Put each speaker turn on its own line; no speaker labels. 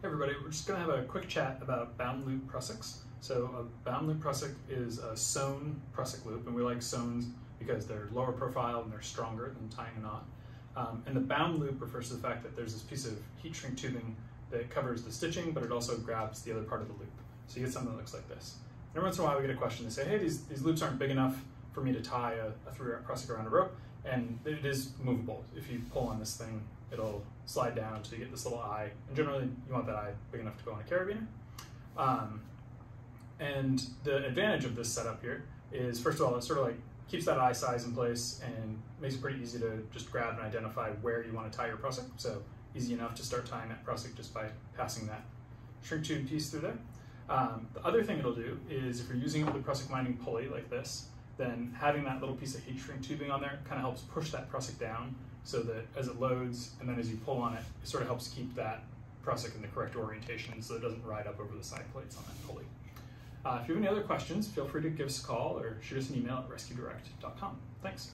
Hey everybody, we're just going to have a quick chat about bound loop prusiks. So a bound loop prusik is a sewn prusik loop, and we like sewns because they're lower profile and they're stronger than tying a knot. Um, and the bound loop refers to the fact that there's this piece of heat shrink tubing that covers the stitching, but it also grabs the other part of the loop. So you get something that looks like this. And every once in a while we get a question, they say, hey, these, these loops aren't big enough for me to tie a, a three prusik around a rope, and it is movable. If you pull on this thing, it'll slide down until you get this little eye. And generally, you want that eye big enough to go on a carabiner. Um, and the advantage of this setup here is, first of all, it sort of like keeps that eye size in place and makes it pretty easy to just grab and identify where you want to tie your prusik. So easy enough to start tying that prusik just by passing that shrink tube piece through there. Um, the other thing it'll do is if you're using the prusik minding pulley like this, then having that little piece of heat shrink tubing on there kind of helps push that prusik down so that as it loads and then as you pull on it, it sort of helps keep that prusik in the correct orientation so it doesn't ride up over the side plates on that pulley. Uh, if you have any other questions, feel free to give us a call or shoot us an email at rescuedirect.com. Thanks.